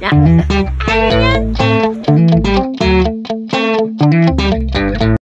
nha.